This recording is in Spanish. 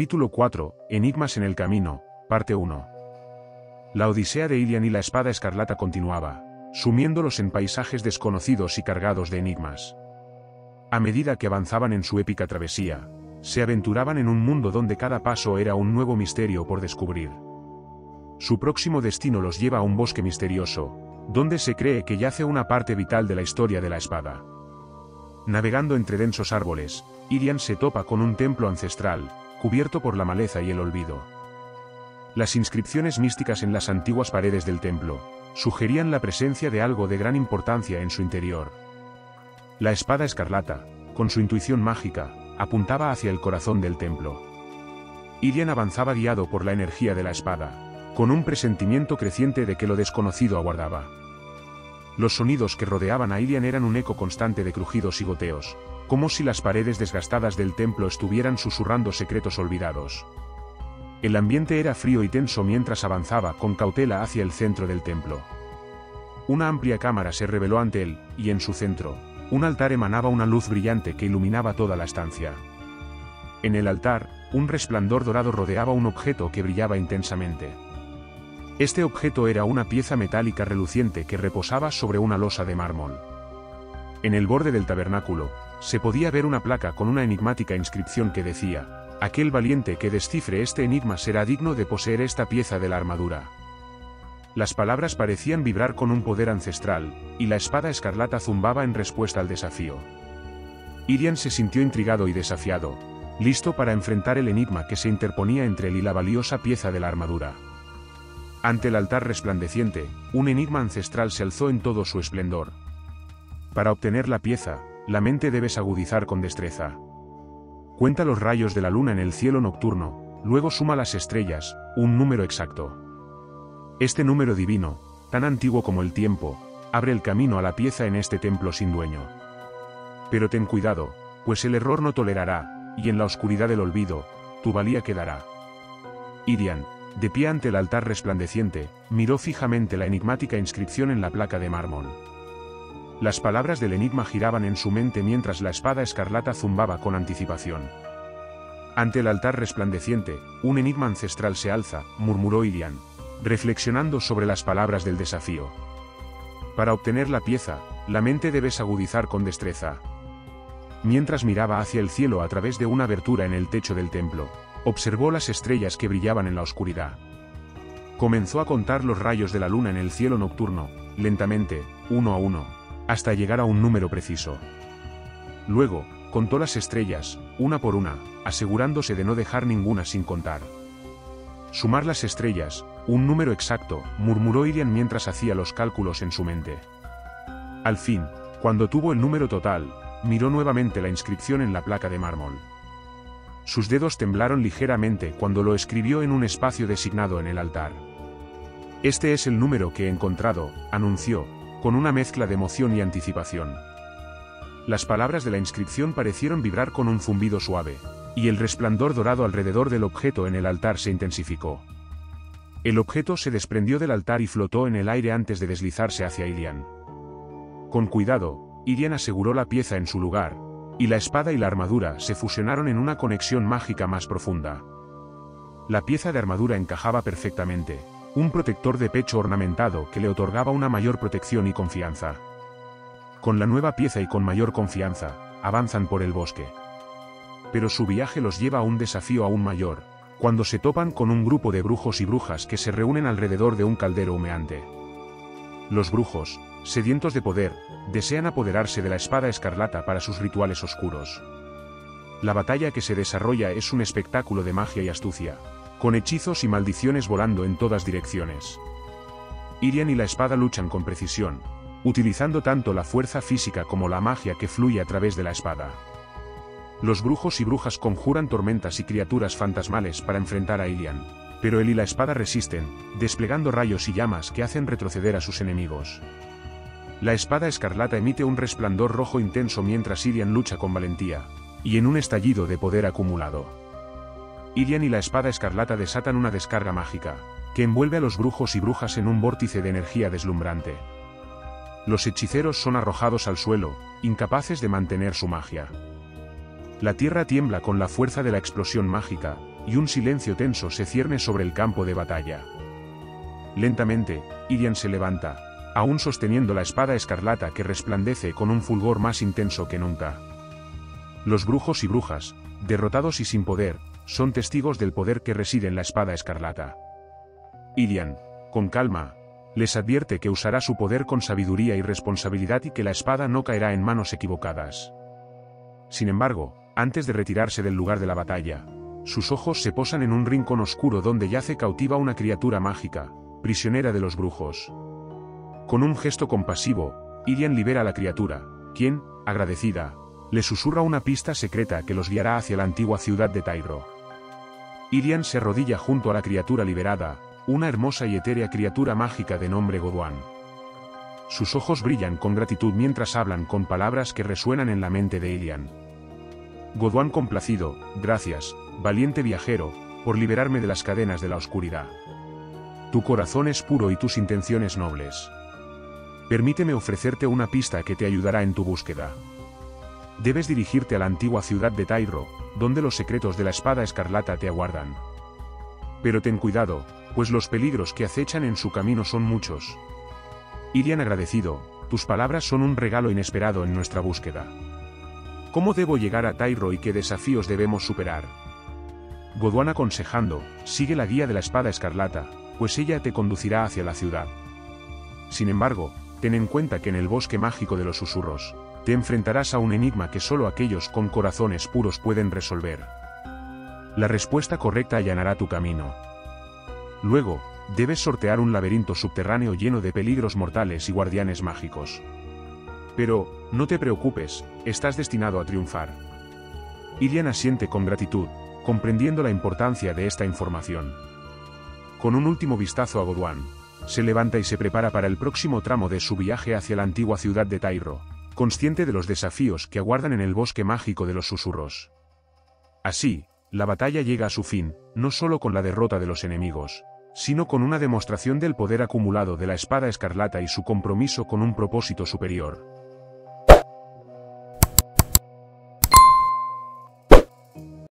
Capítulo 4, Enigmas en el camino, parte 1. La odisea de Ilian y la espada escarlata continuaba, sumiéndolos en paisajes desconocidos y cargados de enigmas. A medida que avanzaban en su épica travesía, se aventuraban en un mundo donde cada paso era un nuevo misterio por descubrir. Su próximo destino los lleva a un bosque misterioso, donde se cree que yace una parte vital de la historia de la espada. Navegando entre densos árboles, Irian se topa con un templo ancestral, cubierto por la maleza y el olvido. Las inscripciones místicas en las antiguas paredes del templo, sugerían la presencia de algo de gran importancia en su interior. La espada escarlata, con su intuición mágica, apuntaba hacia el corazón del templo. Irian avanzaba guiado por la energía de la espada, con un presentimiento creciente de que lo desconocido aguardaba. Los sonidos que rodeaban a Ilian eran un eco constante de crujidos y goteos, como si las paredes desgastadas del templo estuvieran susurrando secretos olvidados. El ambiente era frío y tenso mientras avanzaba con cautela hacia el centro del templo. Una amplia cámara se reveló ante él, y en su centro, un altar emanaba una luz brillante que iluminaba toda la estancia. En el altar, un resplandor dorado rodeaba un objeto que brillaba intensamente. Este objeto era una pieza metálica reluciente que reposaba sobre una losa de mármol. En el borde del tabernáculo, se podía ver una placa con una enigmática inscripción que decía, Aquel valiente que descifre este enigma será digno de poseer esta pieza de la armadura. Las palabras parecían vibrar con un poder ancestral, y la espada escarlata zumbaba en respuesta al desafío. Irian se sintió intrigado y desafiado, listo para enfrentar el enigma que se interponía entre él y la valiosa pieza de la armadura. Ante el altar resplandeciente, un enigma ancestral se alzó en todo su esplendor. Para obtener la pieza, la mente debes agudizar con destreza. Cuenta los rayos de la luna en el cielo nocturno, luego suma las estrellas, un número exacto. Este número divino, tan antiguo como el tiempo, abre el camino a la pieza en este templo sin dueño. Pero ten cuidado, pues el error no tolerará, y en la oscuridad del olvido, tu valía quedará. Irian, de pie ante el altar resplandeciente, miró fijamente la enigmática inscripción en la placa de mármol. Las palabras del enigma giraban en su mente mientras la espada escarlata zumbaba con anticipación. Ante el altar resplandeciente, un enigma ancestral se alza, murmuró Irian, reflexionando sobre las palabras del desafío. Para obtener la pieza, la mente debes agudizar con destreza. Mientras miraba hacia el cielo a través de una abertura en el techo del templo, Observó las estrellas que brillaban en la oscuridad. Comenzó a contar los rayos de la luna en el cielo nocturno, lentamente, uno a uno, hasta llegar a un número preciso. Luego, contó las estrellas, una por una, asegurándose de no dejar ninguna sin contar. Sumar las estrellas, un número exacto, murmuró Irian mientras hacía los cálculos en su mente. Al fin, cuando tuvo el número total, miró nuevamente la inscripción en la placa de mármol. Sus dedos temblaron ligeramente cuando lo escribió en un espacio designado en el altar. Este es el número que he encontrado, anunció, con una mezcla de emoción y anticipación. Las palabras de la inscripción parecieron vibrar con un zumbido suave, y el resplandor dorado alrededor del objeto en el altar se intensificó. El objeto se desprendió del altar y flotó en el aire antes de deslizarse hacia Ilian. Con cuidado, Ilian aseguró la pieza en su lugar, y la espada y la armadura se fusionaron en una conexión mágica más profunda. La pieza de armadura encajaba perfectamente, un protector de pecho ornamentado que le otorgaba una mayor protección y confianza. Con la nueva pieza y con mayor confianza, avanzan por el bosque. Pero su viaje los lleva a un desafío aún mayor, cuando se topan con un grupo de brujos y brujas que se reúnen alrededor de un caldero humeante. Los brujos, sedientos de poder, desean apoderarse de la espada escarlata para sus rituales oscuros. La batalla que se desarrolla es un espectáculo de magia y astucia, con hechizos y maldiciones volando en todas direcciones. Irian y la espada luchan con precisión, utilizando tanto la fuerza física como la magia que fluye a través de la espada. Los brujos y brujas conjuran tormentas y criaturas fantasmales para enfrentar a Irian, pero él y la espada resisten, desplegando rayos y llamas que hacen retroceder a sus enemigos. La espada escarlata emite un resplandor rojo intenso mientras Irian lucha con valentía, y en un estallido de poder acumulado. Irian y la espada escarlata desatan una descarga mágica, que envuelve a los brujos y brujas en un vórtice de energía deslumbrante. Los hechiceros son arrojados al suelo, incapaces de mantener su magia. La tierra tiembla con la fuerza de la explosión mágica, y un silencio tenso se cierne sobre el campo de batalla. Lentamente, Irian se levanta, aún sosteniendo la espada escarlata que resplandece con un fulgor más intenso que nunca. Los brujos y brujas, derrotados y sin poder, son testigos del poder que reside en la espada escarlata. Irian, con calma, les advierte que usará su poder con sabiduría y responsabilidad y que la espada no caerá en manos equivocadas. Sin embargo, antes de retirarse del lugar de la batalla, sus ojos se posan en un rincón oscuro donde yace cautiva una criatura mágica, prisionera de los brujos. Con un gesto compasivo, Irian libera a la criatura, quien, agradecida, le susurra una pista secreta que los guiará hacia la antigua ciudad de Tyro. Irian se arrodilla junto a la criatura liberada, una hermosa y etérea criatura mágica de nombre Goduan. Sus ojos brillan con gratitud mientras hablan con palabras que resuenan en la mente de Irian. Goduan complacido, gracias, valiente viajero, por liberarme de las cadenas de la oscuridad. Tu corazón es puro y tus intenciones nobles. Permíteme ofrecerte una pista que te ayudará en tu búsqueda. Debes dirigirte a la antigua ciudad de Tyro, donde los secretos de la espada escarlata te aguardan. Pero ten cuidado, pues los peligros que acechan en su camino son muchos. Irian agradecido, tus palabras son un regalo inesperado en nuestra búsqueda. ¿Cómo debo llegar a Tyro y qué desafíos debemos superar? Goduan aconsejando, sigue la guía de la espada escarlata, pues ella te conducirá hacia la ciudad. Sin embargo, ten en cuenta que en el bosque mágico de los susurros, te enfrentarás a un enigma que solo aquellos con corazones puros pueden resolver. La respuesta correcta allanará tu camino. Luego, debes sortear un laberinto subterráneo lleno de peligros mortales y guardianes mágicos. Pero, no te preocupes, estás destinado a triunfar. Irian asiente con gratitud, comprendiendo la importancia de esta información. Con un último vistazo a Goduan, se levanta y se prepara para el próximo tramo de su viaje hacia la antigua ciudad de Tyro, consciente de los desafíos que aguardan en el bosque mágico de los susurros. Así, la batalla llega a su fin, no solo con la derrota de los enemigos, sino con una demostración del poder acumulado de la espada escarlata y su compromiso con un propósito superior.